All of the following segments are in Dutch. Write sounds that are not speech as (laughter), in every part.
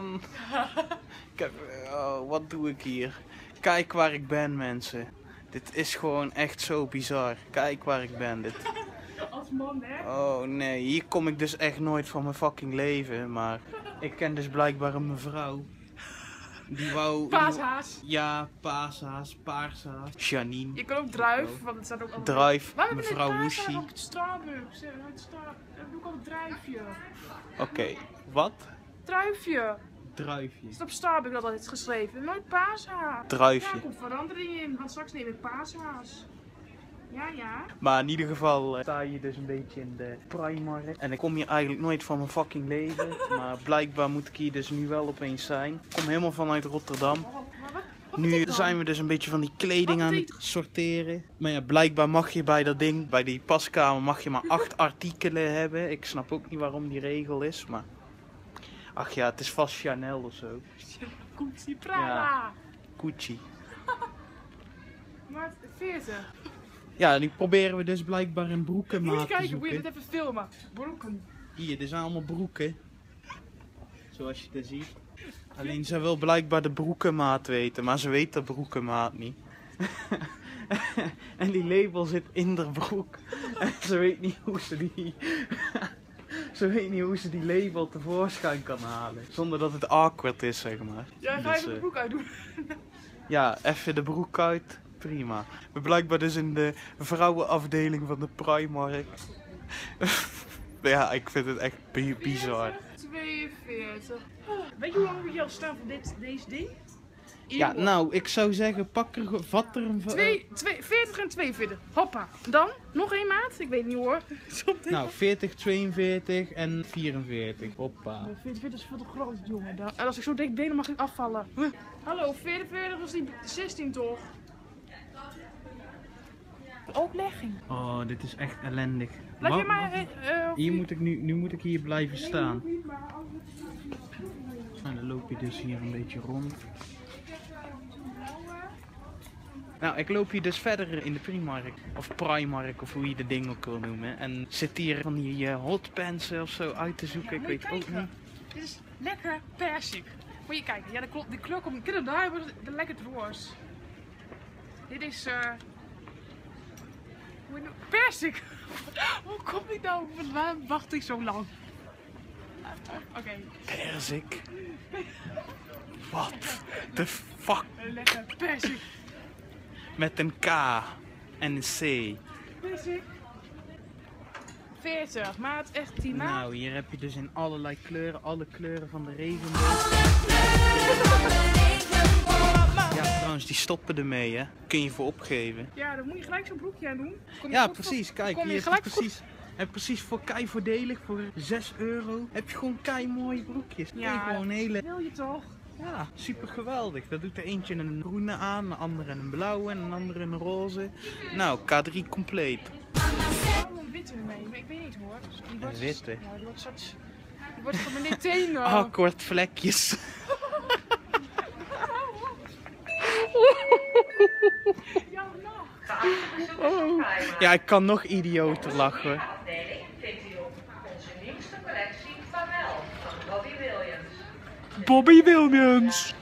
man. Ik heb, oh, wat doe ik hier? Kijk waar ik ben, mensen. Dit is gewoon echt zo bizar. Kijk waar ik ben. Dit. Als man, hè? Oh nee, hier kom ik dus echt nooit van mijn fucking leven. Maar ik ken dus blijkbaar een mevrouw. Die wou... Paashaas. Ja, paashaas, paarsaas. Janine. Je kan ook druif, want het staat ook altijd... Drive, Waar hebben we mevrouw paashaas op Starbucks? doe ik al een druifje. Oké, wat? Druifje. Druifje. Het is op Starbucks dat altijd geschreven. Nooit paashaas. Druifje. Er komt verandering in, want straks neem ik paashaas. Ja, ja. Maar in ieder geval eh, sta je dus een beetje in de Primark. En ik kom hier eigenlijk nooit van mijn fucking leven. (laughs) Maar blijkbaar moet ik hier dus nu wel opeens zijn. Ik kom helemaal vanuit Rotterdam. Wat, Nu zijn we dus een beetje van die kleding aan het sorteren. Maar ja, blijkbaar mag je bij dat ding, bij die paskamer, mag je maar acht (laughs) artikelen hebben. Ik snap ook niet waarom die regel is, maar... Ach ja, het is vast Chanel of zo. (laughs) Gucci Prada. Ja. Gucci. (laughs) Maar 40. Ja, nu proberen we dus blijkbaar een Moet broekenmaat je te kijken, moet je zoeken. dit even filmen. Broeken. Hier, dit zijn allemaal broeken. Zoals je het ziet. (laughs) Alleen ze wil blijkbaar de broekenmaat weten, maar ze weet de broekenmaat niet. en die label zit in de broek. En ze weet niet hoe ze die... ze weet niet hoe ze die label tevoorschijn kan halen. Zonder dat het awkward is, zeg maar. Ja, ga Dus, even de eh, broek uitdoen. Ja, even de broek uit. Prima. We blijkbaar dus in de vrouwenafdeling van de Primark. (laughs) ja, ik vind het echt bi- bizar. 42. Weet je hoe lang moet je al staan voor dit, deze ding? Ja, nou, ik zou zeggen, pak er, vat er een... Twee, twee, 40 en 42. Hoppa. Dan nog één maat? Ik weet niet hoor. (laughs) Nou, 40, 42 en 44. Hoppa. 44 is veel te groot, jongen. Dan- En als ik zo dik ben, dan mag ik afvallen. Huh. Hallo, 44 was die 16 toch? Oplegging. Oh, dit is echt ellendig. Laat je maar... eh, Hier moet ik nu, nu moet ik hier blijven staan. En dan loop je dus hier een beetje rond. Nou, ik loop hier dus verder in de Primark. Of Primark, of hoe je de ding ook wil noemen. En zit hier van die eh, hotpants of zo uit te zoeken. ik weet ook kijken. niet. Dit is lekker persik. Moet je kijken. Ja, de, klok, de kleur komt... Kijk, daar hebben we de lekker roos. Dit is... eh hoe heet het? persik. (laughs) Hoe komt die nou? Waarom wacht ik zo lang? Oké, Perzik. Wat de fuck? lekker persik. Met een K en een C. Persik. 40, maat echt 10 maat. Nou, hier heb je dus in allerlei kleuren, alle kleuren van de regenboog. Ja, trouwens, die stoppen ermee, hè. Kun je voor opgeven. Ja, dan moet je gelijk zo'n broekje aan doen. Kom je Ja, voor- precies. Kijk, kom je hier heb je gelijk goed- precies, heb precies voor kei voordelig, voor 6 euro, heb je gewoon kei mooie broekjes. Ja. Ja. gewoon hele, Wil je toch? Ja, super geweldig. Dat doet er eentje een groene aan, een andere een blauwe en een andere een roze. Nou, K3 compleet. Oh, een witte ermee. Maar ik weet niet hoor. Dus die wordt, witte? Ja, die wordt. Die wordt van meneer tenen. (laughs) Awkward vlekjes. Ja, (laughs) nou. Ja, ik kan nog idioter lachen. afdeling vindt u op onze nieuwste collectie van L van Bobby Williams. Bobby Williams.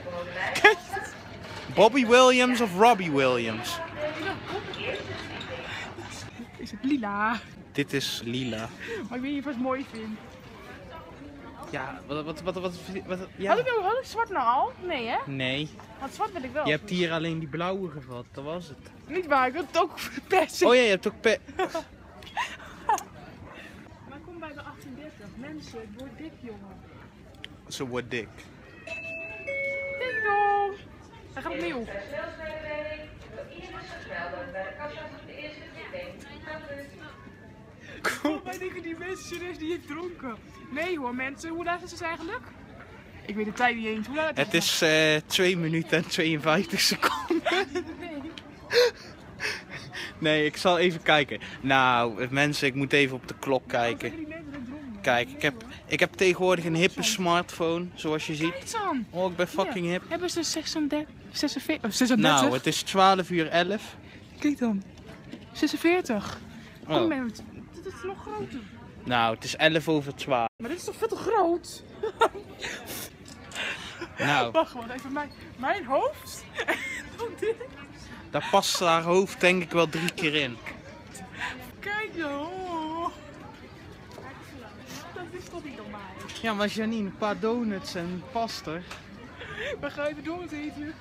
Bobby Williams of Robbie Williams? Is het lila? Dit is lila. Maar ik weet niet of ik het mooi vind. Ja, wat, wat, wat, wat, wat, ja. Had, ik, nou- had ik zwart nou al? Nee hè? Nee, Want zwart wil ik wel. je hebt hier alleen die blauwe gevat, dat was het. Niet waar, ik wil het ook persen. Oh ja, je hebt ook pe... (laughs) (laughs) Maar kom bij de 38. Mensen, het wordt dik jongen. Ze wordt dik. Ding dong. Hij gaat opnieuw. Oh, wij denken die mensen serieus die heeft dronken. Nee hoor mensen, hoe laat is het eigenlijk? Ik weet de tijd niet eens. Hoe laat Het is eh 2 minuten en 52 seconden. Nee. Nee, ik zal even kijken. Nou, mensen, ik moet even op de klok kijken. Kijk, ik heb, ik heb tegenwoordig een hippe smartphone, zoals je ziet. Kijk aan. Oh, ik ben fucking hip. Hebben ze 36, 46, oh, 36? Nou, het is 12 uur 11. Kijk dan. 46. Kom Oh. met. Dit is nog groter. Nou, het is 11 over 12. Maar dit is toch veel te groot? (laughs) Nou, (laughs) Wacht gewoon even. Mijn, mijn hoofd. Dan daar past haar hoofd denk ik wel drie keer in. Kijk joh. Dat is toch niet normaal. Ja, maar Janine, een paar donuts en pasta. (laughs) We gaan even door eten.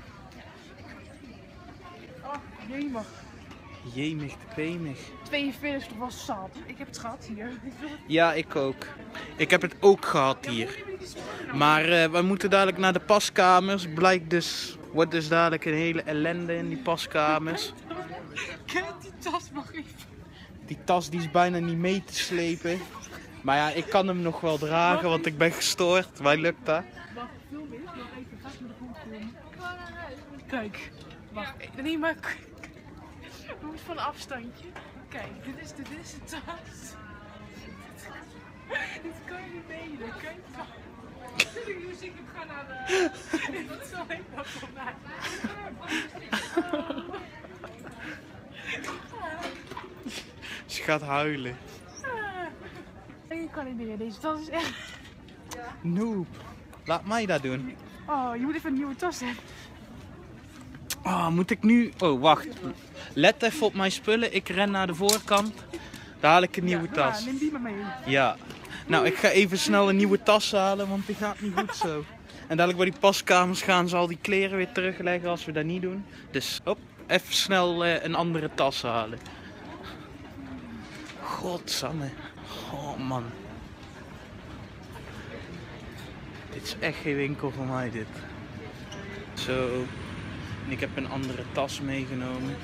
Oh, jemig. Jemig de pemig. 42 was zat. Ik heb het gehad hier. Ja, ik ook. Ik heb het ook gehad hier. Maar eh, we moeten dadelijk naar de paskamers. Blijkt dus, wordt dus dadelijk een hele ellende in die paskamers. (laughs) Kijk die tas mag even. Die tas die is bijna niet mee te slepen. Maar ja, ik kan hem nog wel dragen, want ik ben gestoord. Waar lukt dat? Wacht, film is. Nog even. Ga met de grond filmen. Kijk. Wacht. eh, Nee, maar... Eens van afstandje. Kijk, dit is de, dit is de tas. (laughs) dit kan je niet meenemen. Kijk. Dus (laughs) ik ga naar de... Dat is wel helemaal voor mij. Ze gaat huilen. Ik kan niet. Deze tas is echt... Noob. Laat mij dat doen. Oh, je moet even een nieuwe tas hebben. Oh, moet ik nu... Oh, wacht. Let even op mijn spullen. Ik ren naar de voorkant. Daar haal ik een nieuwe Ja, tas. neem die maar mee. Ja. Nou, ik ga even snel een nieuwe tas halen, want die gaat niet goed zo. En dadelijk bij die paskamers gaan ze al die kleren weer terugleggen als we dat niet doen. Dus, hop, even snel eh, een andere tas halen. Godsamme. Oh man. Dit is echt geen winkel voor mij dit. Zo. En ik heb een andere tas meegenomen.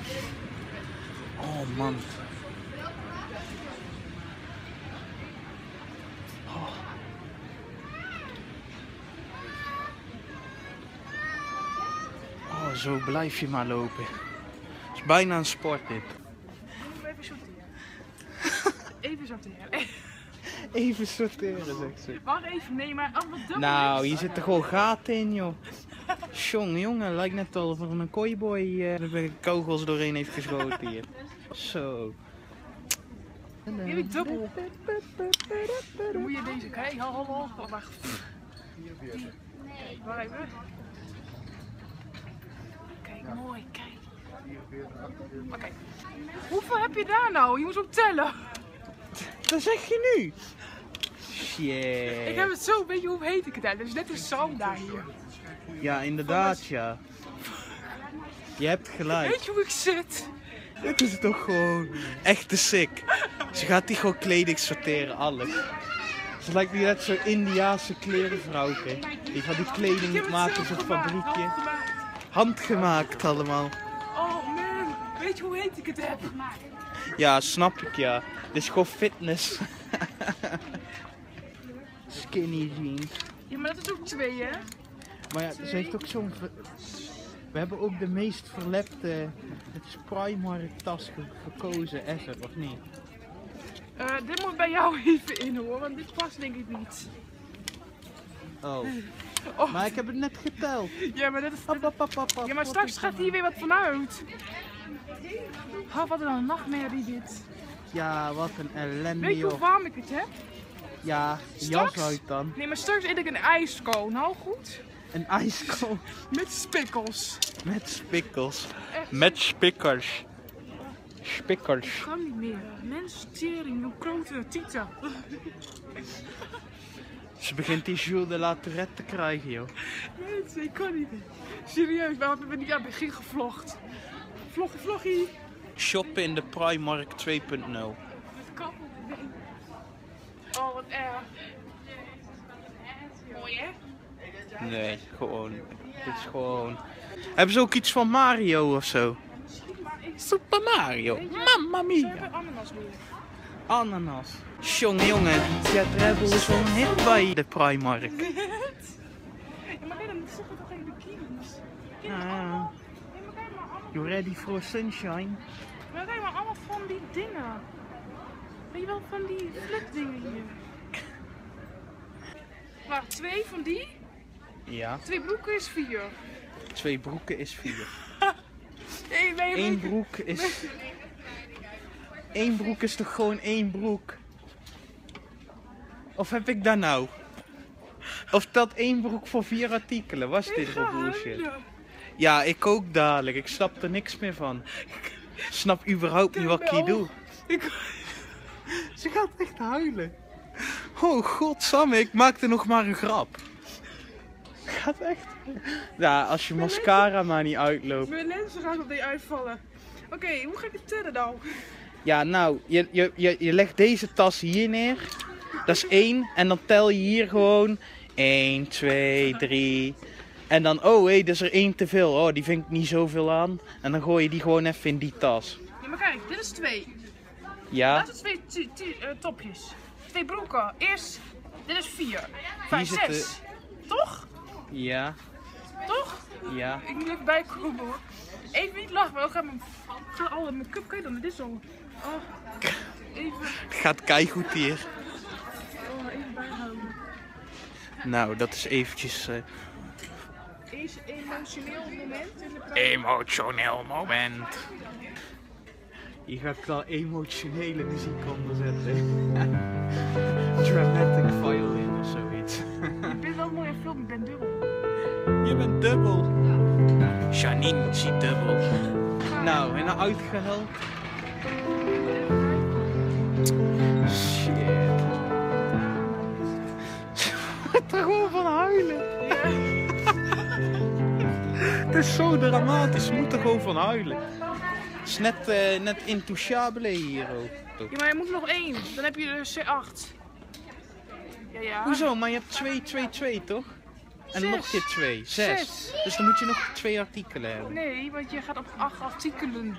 Oh man. Oh, zo blijf je maar lopen. Het is bijna een sport dit. Even sorteren. (laughs) Even sorteren. Even sorteren, zegt ze. Wacht even, nee, maar als wat dubbel Nou, hier zitten gewoon gaten in, joh. Jong, jongen, lijkt net al of er een kooiboy er kogels doorheen heeft geschoten hier. Zo. Ik dubbel. Dan moet je deze kijken. Hallo. Oh, wacht. Die. Wacht even. Kijk, mooi, kijk. Oké. Hoeveel heb je daar nou? Je moet ook tellen. Wat zeg je nu? Shit. Ik heb het zo, weet je hoe heet ik het eigenlijk? Het is net een sauna hier. Ja, inderdaad, ja. Je hebt gelijk. Weet je hoe ik zit? Dit is toch gewoon echt te sick. Ze gaat die gewoon kleding sorteren, alles. Ze lijkt niet net zo'n Indiaanse klerenvrouwke. Die van die kleding maken zo'n fabriekje. handgemaakt. Handgemaakt allemaal. Oh man, weet je hoe heet ik het heb? Ja, snap ik ja. Dit is gewoon fitness. (laughs) Skinny jeans. Ja, maar dat is ook twee, hè? Maar ja, ze heeft ook zo'n... ver- We hebben ook de meest verlepte het is Primark tas ge- gekozen ever, of niet? Eh, dit moet bij jou (laughs) even in hoor, want dit past denk ik niet. Oh. (laughs) Oh. Maar ik heb het net geteld. Ja, maar dat is... Ja, maar straks gaat er hier weer wat vanuit. Oh, wat een nachtmerrie dit. Ja, wat een ellende Weet je hoe warm ik het heb? Ja, jas Straks? uit dan. Nee, maar straks eet ik een ijskool. Nou goed. Een ijskool Met spikkels. met spikkels. Echt. Met spikkers. Spikkers. Ik kan niet meer. Mensen, tering, een grote tieten. Ze begint die Jules de la Tourette te krijgen joh. Mensen, ik kan niet meer. Serieus, waarom hebben we niet aan het begin gevlogd? Vloggie, vloggie. Shoppen in de Primark 2.0. Met kappel. Oh, wat erg. Mooi, hè? Nee, gewoon. Het is gewoon. Hebben ze ook iets van Mario of zo? Super Mario. Mamma mia. hebben ananas weer. Ananas. Jongen, jongen, die Jet Rebel is wel een hit bij de Primark. (laughs) Ja, maar dan zeggen toch bikinis. Kijk maar Ja. You ready for sunshine? Maar kijk maar allemaal van die dingen. Weet je wel, van die flutdingen hier. Wacht, twee van die? Ja. Twee broeken is vier. Twee broeken is vier. (laughs) Nee, nee, Eén broek is. Eén broek is toch gewoon één broek? Of heb ik dat nou? Of telt één broek voor vier artikelen? Was dit voor bullshit? huilen. Ja, ik ook dadelijk. Ik snap er niks meer van. Ik snap überhaupt niet wat ik hier doe. Ik, Ze gaat echt huilen. Oh, godsamme, ik maakte nog maar een grap. Ze gaat echt... Ja, als je mascara maar niet uitloopt. mijn lenzen gaan op die uitvallen. Oké, hoe ga ik het tellen dan? Ja, nou, je, je, je, je legt deze tas hier neer. Dat is één. En dan tel je hier gewoon 1, 2, 3. En dan, oh hé, hey, er is er één te veel. Oh, die vind ik niet zoveel aan. En dan gooi je die gewoon even in die tas. Ja, maar kijk, dit is twee. Ja, Laatste twee ti- ti- eh, topjes. Twee broeken. Eerst, dit is vier. Vijf, zes. Toch? ja, Toch? ja. Ik moet even bijkomen hoor. Even niet lachen, maar dan gaat mijn, gaat alle make-up, kijk dan, dit is zo. Oh, even, Het gaat keigoed hier. oh, even bijhouden. Nou, dat is eventjes... Is emotioneel moment in de praat. Emotioneel moment. Je gaat wel emotionele muziek onder zetten. (laughs) Dramatic violin of zoiets. Ik ben wel mooi aan film, ik ben dubbel. Je bent dubbel. Janine ziet dubbel. Nou, en dan uitgehuild. Shit. Ze wordt er gewoon van huilen. (laughs) Het is zo dramatisch, ze moet er gewoon van huilen. Het is net, eh net intouchable hier ook. Ja, maar je moet nog één. Dan heb je dus C8. Ja, ja. Hoezo? Maar je hebt 2, 2, 2 toch? En Zes. nog keer 2, 6. Zes. Dus dan moet je nog twee artikelen hebben. Nee, want je gaat op acht artikelen.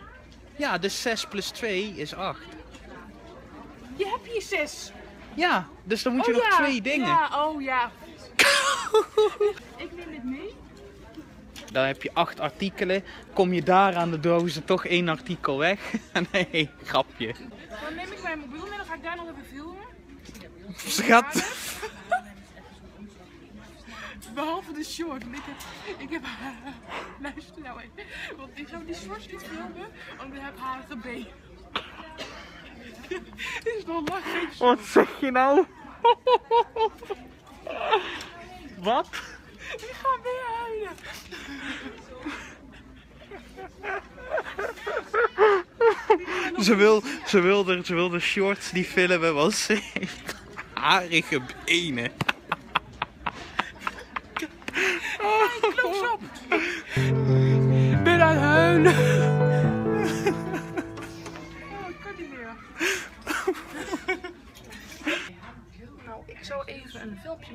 Ja, dus 6 plus 2 is 8. Je hebt hier zes. Ja, dus dan moet je oh, nog ja. twee dingen. Ja, oh ja. (laughs) ik neem dit mee. Dan heb je 8 artikelen. Kom je daar aan de doos er toch één artikel weg. (laughs) nee, grapje. Dan neem ik mijn mobiel mee, dan ga ik daar nog even filmen. Gaat... Behalve de short. Ik heb, ik heb (laughs) luister nou even. Want ik ga die shorts niet filmen, want ik heb harige been. Dit (laughs) is wel lach, geen short. Wat zeg je nou? Wat? Ik ga weer. Ze wil, ze wil, de, ze wil de shorts die filmen, want ze harige benen.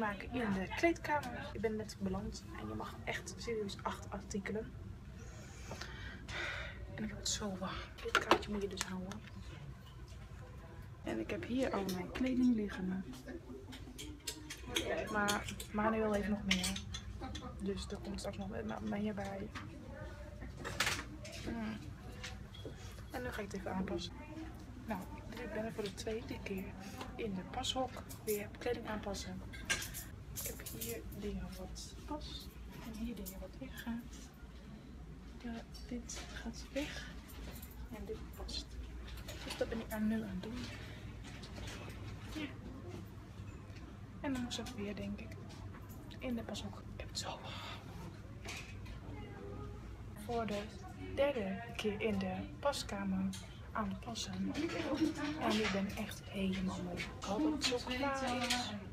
Maken in de kleedkamer. Ik ben net beland en je mag echt serieus acht artikelen. En ik heb het zo warm. Dit kaartje moet je dus houden. En ik heb hier al mijn kleding liggen. Maar Manuel heeft nog meer. Dus er komt straks nog meer bij. Hmm. En nu ga ik het even aanpassen. Nou, ik ben voor de tweede keer in de pashok weer kleding aanpassen. Ik hier dingen wat past en hier dingen wat weggaan. Ja, dit gaat weg en dit past. Dus dat ben ik aan nu aan het doen. Ja. En dan moet ze weer, denk ik, in de pashok. Ik heb het zo voor de derde keer in de paskamer aan het passen. En ik ben echt helemaal moe. Ik het zo klaar.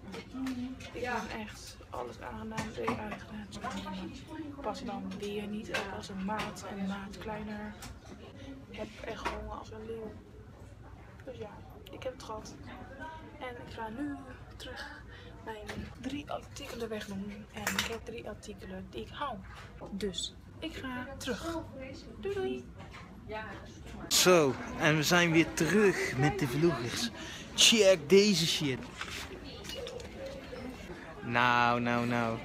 Ik heb echt alles aangedaan, weer uitgedaan. Pas dan weer niet uit als een maat en een maat kleiner. Ik heb echt honger als een leeuw. Dus ja, ik heb het gehad. En ik ga nu terug mijn drie artikelen wegdoen. En ik heb drie artikelen die ik hou. Dus ik ga terug. Doei doei! Zo, en we zijn weer terug met de vloggers. Check deze shit. Nou, nou, nou.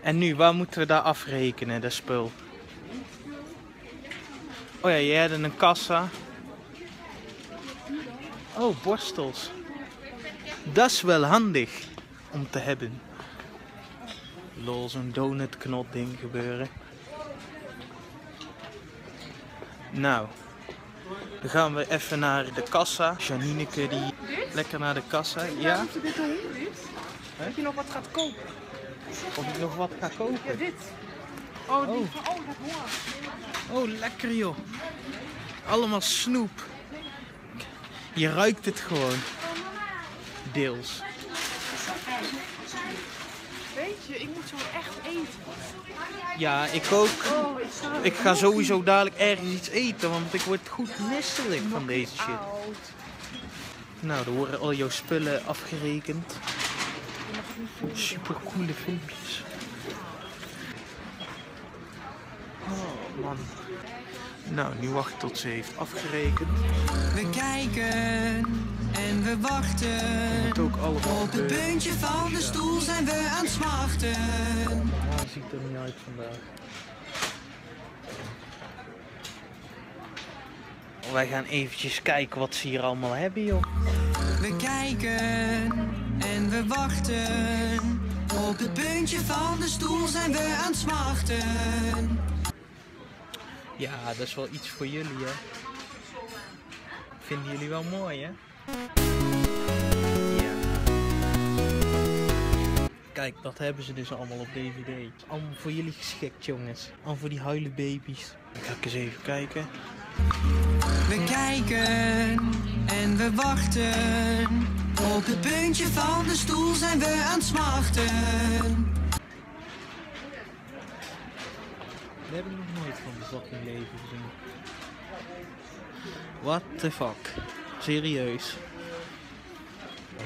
En nu, waar moeten we daar afrekenen, dat spul? Oh ja, jij had een kassa. Oh, borstels. Dat is wel handig om te hebben. Lol, zo'n donutknot ding gebeuren. Nou, Dan gaan we even naar de kassa. Janineke die lekker naar de kassa. Ja, je dit doen? Dit? Dat je nog wat gaat kopen. of ik nog wat ga Ja, kopen. dit. Oh, die Oh. van, oh, dat hoor. Oh, lekker joh. Allemaal snoep. Je ruikt het gewoon. Deels. Weet je, ik moet zo echt eten. Ja, ik ook. Ik ga sowieso dadelijk ergens iets eten, want ik word goed misselijk van deze shit. Nou, er worden al jouw spullen afgerekend. Super coole filmpjes. Oh man. Nou, nu wachten tot ze heeft afgerekend. We kijken en we wachten. Het ook allemaal Op het puntje van de stoel zijn we aan het smachten. Ziet er niet uit vandaag. Wij gaan eventjes kijken wat ze hier allemaal hebben, joh. We kijken en we wachten. Op het puntje van de stoel zijn we aan het smachten. Ja, dat is wel iets voor jullie, hè. Vinden jullie wel mooi, hè? Kijk, dat hebben ze dus allemaal op DVD. Het allemaal voor jullie geschikt, jongens. Allemaal voor die huilen baby's. Dan ga ik eens even kijken. We kijken en we wachten. Op het puntje van de stoel zijn we aan het smachten. We hebben nog nooit van de fucking leven gezien. What the fuck? Serieus.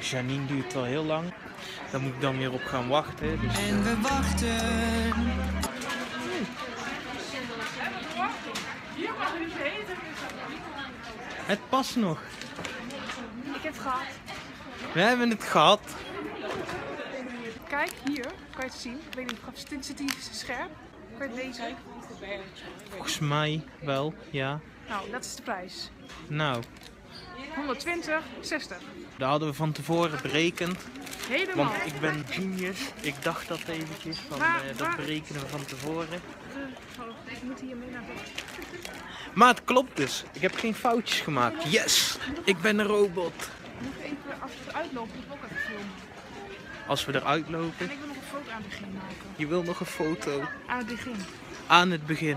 Janine duurt wel heel lang. Daar moet ik dan weer op gaan wachten. Dus En we wachten. Hier mag je niet eten. het past nog. Ik heb het gehad. We hebben het gehad. Kijk, hier kan je het zien. Ik weet niet, of het sensitief is scherp. Kan je het lezen? Volgens mij wel, ja. Nou, dat is de prijs. Nou, 120, 60. dat hadden we van tevoren berekend. Helemaal. Want ik ben genius. Ik dacht dat eventjes. Van, Maar- eh, dat maar- berekenen we van tevoren. Eh, oh, ik moet hier mee naar boven. Maar het klopt dus. Ik heb geen foutjes gemaakt. Yes! Ik ben een robot. Moet even, als we eruit lopen, moet ik ook even filmen. Als we eruit En lopen. ik wil nog een foto aan het begin maken. Je wil nog een foto. Aan het begin. Aan het begin.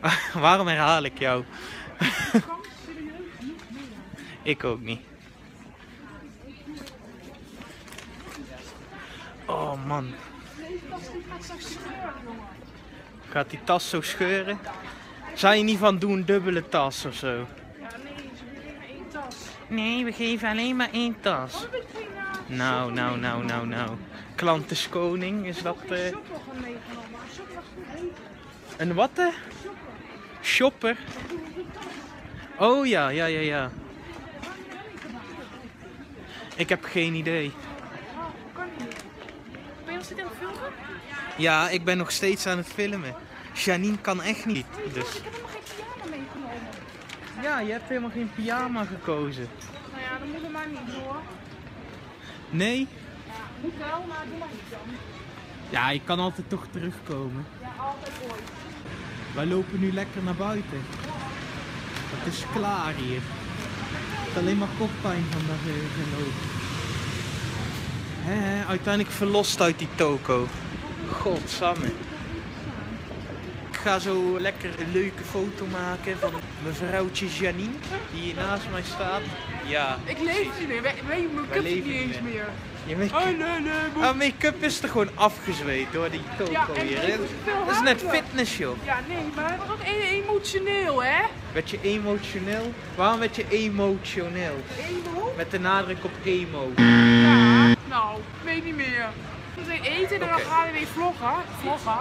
(laughs) Waarom herhaal ik jou? Ik ook niet. Oh man. Gaat die tas zo scheuren? Zou je niet van doen dubbele tas of zo? Ja, nee, ze willen maar één tas. Nee, we geven alleen maar één tas. Uh, Nou, nou, nou, nou, nou. Klant is koning, is dat eten. een wat? eh? Shopper? Oh ja, ja, ja, ja. Ik heb geen idee. Oh, kan niet meer. Je nog steeds aan het filmen? Ja, ik ben nog steeds aan het filmen. Janine kan echt niet. Dus. Ik heb helemaal geen pyjama meegenomen. Ja, je hebt helemaal geen pyjama gekozen. Nou ja, dat moet er maar niet hoor. Nee? Moet wel, maar doe maar niet dan. Ja, je kan altijd toch terugkomen. Ja, altijd mooi. Wij lopen nu lekker naar buiten. Het is klaar hier. Ik heb alleen maar koppijn van dat eh, gelopen. Hè, uiteindelijk verlost uit die toko. Godsamme. Ik ga zo lekker een leuke foto maken van mevrouwtje Janine, die hier naast mij staat. Ja. Ik leef niet meer. Mijn Wij cup niet eens meer. Je make- Oh nee, nee. Ah, make-up is er gewoon afgezweet door die toko Ja, hier. Dat is net fitness joh. Ja, nee, maar het was ook e- emotioneel, hè? Werd je emotioneel? Waarom werd je emotioneel? Emo? Met de nadruk op emo. Ja, nou, ik weet niet meer. We zijn eten en dan gaan we weer vloggen. Vloggen.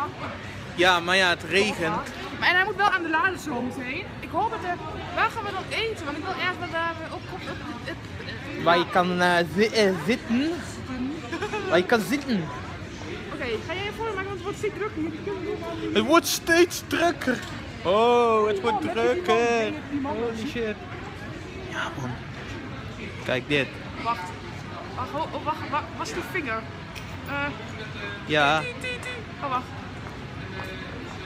Ja, maar ja, het regent. Maar en hij moet wel aan de laden zo meteen. Ik hoop dat er... Waar gaan we dan eten? Want ik wil ergens wat daar op... op, op, op- op- Waar je kan eh, zi- eh, zitten. Waar je kan zitten. Oké, ga jij je voormaken, want het wordt steeds druk hier. Ik kan helemaal niet- Het wordt steeds drukker. Oh, het wordt Oh, drukker. Holy shit. Ja man. Kijk dit. Wacht. Wacht, oh, oh, wacht, wacht, was die vinger? Eh, Ja. Oh, wacht.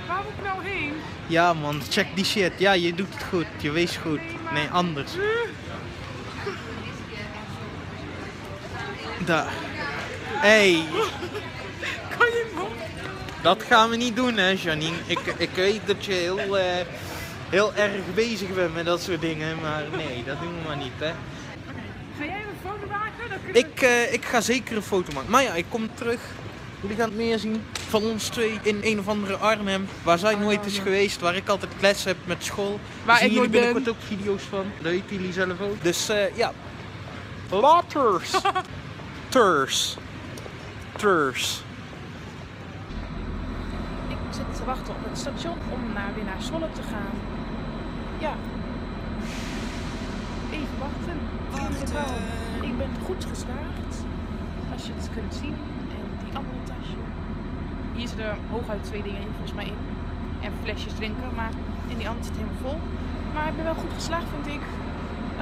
Waar moet ik nou heen? Ja man, check die shit. Ja, je doet het goed. Je wees goed. Nee, anders. Daar. Hey, (laughs) Kan je nog? dat gaan we niet doen hè Janine. Ik, ik weet dat je heel, eh, heel erg bezig bent met dat soort dingen. Maar nee, dat doen we maar niet hè. Ga jij een foto maken? Dan kunnen we- Ik, eh, ik ga zeker een foto maken. Maar ja, ik kom terug. Jullie gaan het meer zien van ons twee in een of andere Arnhem. Waar zij nooit is geweest. Waar ik altijd les heb met school. Waar Zien ik jullie nooit ben. binnenkort ook video's van. Dat weten jullie zelf ook. Dus eh, ja. Laters. (laughs) Turs. Turs. Ik zit te wachten op het station om naar, weer naar Zwolle te gaan. Ja. Even wachten. In ben goed geslaagd. Als je het kunt zien. En die andere tasje. Hier zitten er hooguit twee dingen in, volgens mij in. En flesjes drinken, maar in die andere zit helemaal vol. Maar ik ben wel goed geslaagd, vind ik.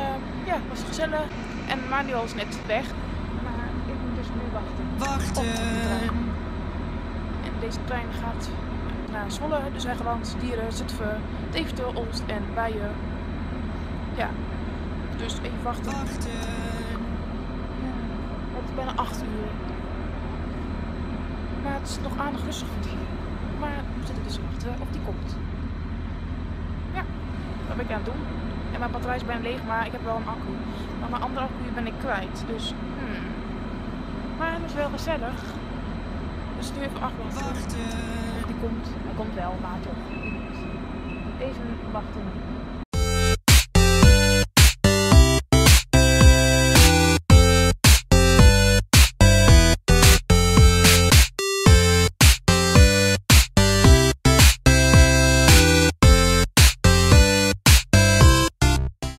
Ehm, ja, het was gezellig. En Manuel is net weg. Maar ik moet dus nu wachten. Wachten. En deze trein gaat naar Zwolle, dus Heggeland, Dieren, Zutphen, Deventer, Olst en Bijen. Ja, dus even wachten. Wachten. Het is bijna 8 uur. Maar het is nog aardig rustig hier. Maar we zitten dus te wachten of die komt. Ja, dat ben ik aan het doen. En mijn batterij is bijna leeg, maar ik heb wel een accu. Maar mijn andere accu ben ik kwijt, dus hmm. Maar het is wel gezellig. Dus nu even afwachten. Wachten. Die komt. Hij komt wel, maar toch. Even wachten.